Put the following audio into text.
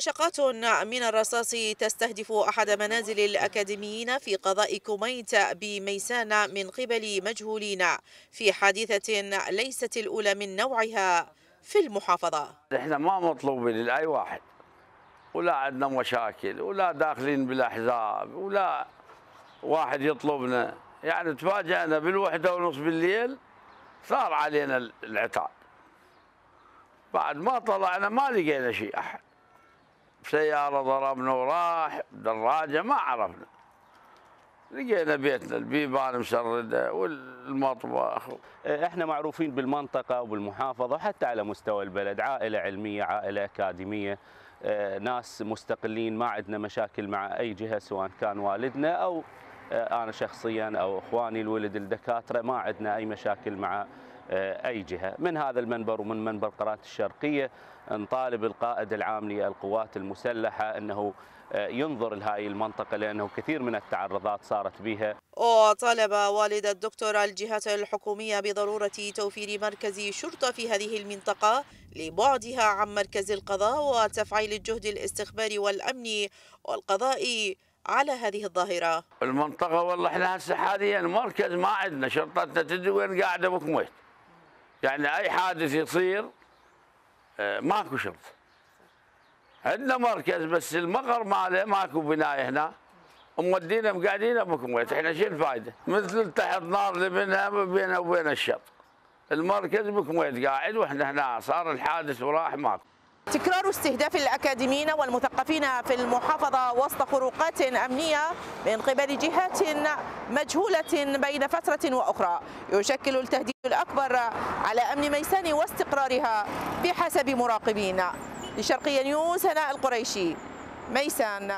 رشقات من الرصاص تستهدف أحد منازل الأكاديميين في قضاء كوميت بميسان من قبل مجهولين في حادثة ليست الأولى من نوعها في المحافظة. إحنا ما مطلوبين لأي واحد. ولا عندنا مشاكل ولا داخلين بالأحزاب ولا واحد يطلبنا. يعني تفاجأنا بالوحدة ونص بالليل صار علينا العتاد. بعد ما طلعنا ما لقينا شيء أحد. بسيارة ضربنا وراح دراجة ما عرفنا. لقينا بيتنا البيبان مسردة والمطبخ. إحنا معروفين بالمنطقة وبالمحافظة حتى على مستوى البلد عائلة علمية عائلة أكاديمية آه، ناس مستقلين ما عندنا مشاكل مع أي جهة سواء كان والدنا أو آه، أنا شخصيا أو إخواني الولد الدكاترة ما عندنا أي مشاكل مع أي جهة. من هذا المنبر ومن منبر قناة الشرقية نطالب القائد العام للقوات المسلحة أنه ينظر لهذه المنطقة لأنه كثير من التعرضات صارت بها. وطالب والد الدكتور الجهات الحكومية بضرورة توفير مركز شرطة في هذه المنطقة لبعدها عن مركز القضاء وتفعيل الجهد الاستخباري والأمني والقضائي على هذه الظاهرة. المنطقة والله إحنا هسه حاليا مركز ما عندنا شرطتنا تدري وين قاعدة بكويت يعني أي حادث يصير آه، ماكو شرطة عندنا مركز بس المقر ماله ماكو بنايه هنا ومودينا مقعدين بكويت إحنا شو الفائده؟ مثل تحت نار لبنها بينه وبين الشط. المركز بكويت قاعد وإحنا هنا صار الحادث وراح ماكو. تكرار استهداف الأكاديميين والمثقفين في المحافظة وسط خروقات أمنية من قبل جهات مجهولة بين فترة وأخرى. يشكل التهديد الأكبر على أمن ميسان واستقرارها بحسب مراقبين. لشرقية نيوز هناء القريشي ميسان.